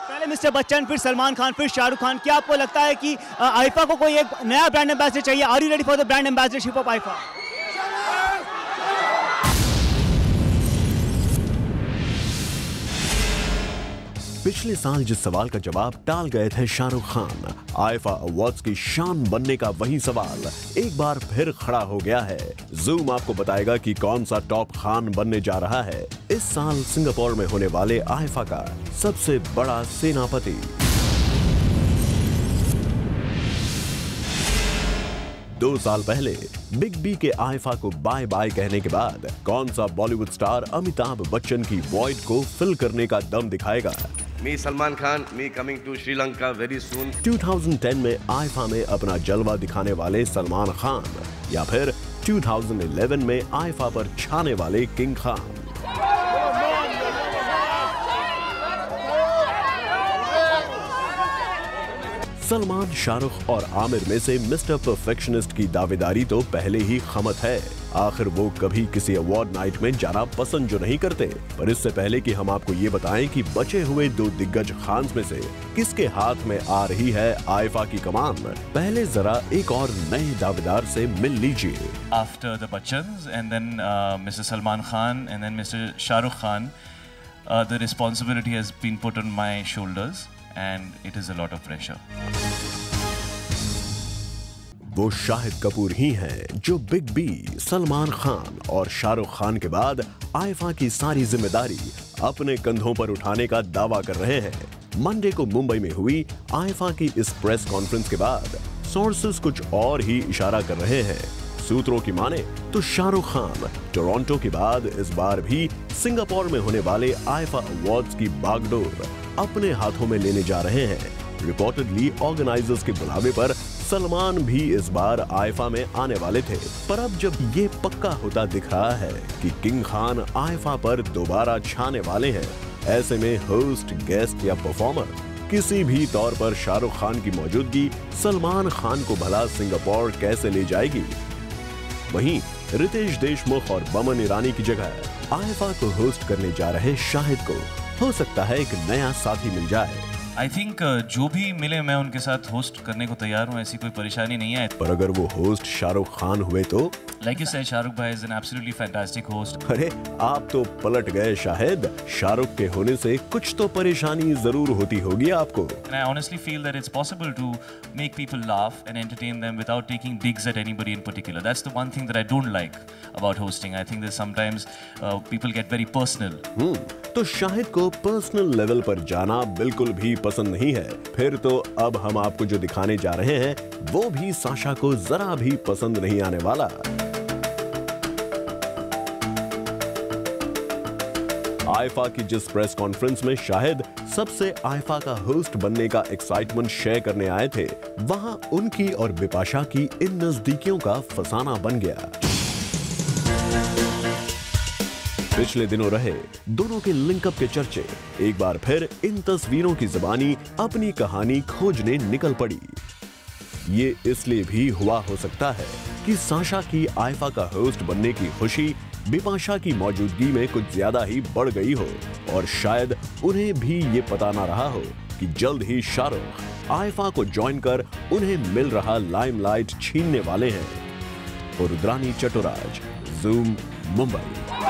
पहले मिस्टर बच्चन, फिर सलमान खान, फिर शाहरुख खान। क्या आपको लगता है कि आईफा को कोई एक नया ब्रांड एम्बेसडर चाहिए? Are you ready for the brand ambassadorship of IIFA पिछले साल जिस सवाल का जवाब टाल गए थे शाहरुख खान आईफा अवार्ड्स की शान बनने का वही सवाल एक बार फिर खड़ा हो गया है। जूम आपको बताएगा कि कौन सा टॉप खान बनने जा रहा है। इस साल सिंगापुर में होने वाले आईफा का सबसे बड़ा सेनापति। दो साल पहले बिग बी के आईफा को बाय बाय कहने के बाद कौन सा बॉलीवुड स्टार अमिताभ बच्चन की वॉइड को फिल करने का दम दिखाएगा? Salman Khan, me coming to Sri Lanka very soon. 2010 में आईफा में अपना जलवा दिखाने वाले सलमान खान या फिर 2011 में आईफा पर छाने वाले किंग खान। सलमान शाहरुख और आमिर में से मिस्टर परफेक्शनिस्ट की दावेदारी तो पहले ही खमत है आखिर वो कभी किसी अवार्ड नाइट में जाना पसंद जो नहीं करते पर इससे पहले कि हम आपको ये बताएँ कि बचे हुए दो दिग्गज खान में से किसके हाथ में आ रही है आईफा की कमान पहले जरा एक और नए दावेदार से मिल लीजिए Bachchans and then uh, Mr. Salman Khan and then Mr. Shah Rukh Khan, uh, the responsibility has been put on my shoulders and it is a lot of. वो शाहिद कपूर ही हैं जो बिग बी, सलमान खान और शाहरुख खान के बाद आईफा की सारी ज़िम्मेदारी अपने कंधों पर उठाने का दावा कर रहे हैं। मंडे को मुंबई में हुई आईफा की इस प्रेस कॉन्फ्रेंस के बाद सोर्सेस कुछ और ही इशारा कर रहे हैं। सूत्रों की माने तो शाहरुख खान टोरंटो के बाद इस बार भी सिंगापुर में होने वाले आईफा अवार्ड्स की बागडोर अपने हाथों में लेने जा रहे हैं। रिपोर्टेडली ऑर्गेनाइजर्स के बुलावे पर सलमान भी इस बार आयफा में आने वाले थे। पर अब जब ये पक्का होता दिख रहा है कि किंग खान आयफा पर दोबारा छाने वाले हैं, ऐसे में होस्ट, गेस्ट या परफॉर्मर, किसी भी तौर पर शाहरुख खान की मौजूदगी सलमान खान को भला सिंगापुर कैसे ले जाएगी? वहीं रितेश देशमुख और बमन ईरानी की जगह आयफा को होस्ट करने जा रहे शाहिद को, हो सकता है एक नया साथी मिल जाए। आई थिंक uh, जो भी मिले मैं उनके साथ होस्ट करने को तैयार हूँ ऐसी कोई परेशानी नहीं है। पर अगर वो होस्ट शाहरुख खान हुए तो लाइक यू सेड शाहरुख भाई is an absolutely fantastic host अरे आप तो पलट गए शाहिद शाहरुख के होने से कुछ तो परेशानी ज़रूर होती होगी आपको And I honestly feel that it's possible to make people laugh and entertain them without taking digs at anybody in particular. That's the one thing that I don't like about hosting. I think that sometimes uh, people get very personal. हम्म तो शाहिद को personal level पर जाना बिल्कुल भी पसंद नहीं है फिर तो अब हम आपको जो दिखाने जा रहे हैं वो भी साशा को जरा भी पसंद नहीं आने वाला आईफा की जिस प्रेस कॉन्फ्रेंस में शाहिद सबसे आईफा का होस्ट बनने का एक्साइटमेंट शेयर करने आए थे, वहाँ उनकी और बिपाशा की इन नजदीकियों का फसाना बन गया। पिछले दिनों रहे दोनों के लिंकअप के चर्चे, एक बार फिर इन तस्वीरों की जबानी अपनी कहानी खोजने निकल पड़ी। ये इसलिए भी हुआ हो सकता है कि साशा की आईफा का होस्ट बनने की खुशी बिपाशा की मौजूदगी में कुछ ज़्यादा ही बढ़ गई हो, और शायद उन्हें भी ये पता ना रहा हो कि जल्द ही शाहरुख आयफा को ज्वाइन कर उन्हें मिल रहा लाइमलाइट छीनने वाले हैं। रुद्रानी चटोराज जूम मुंबई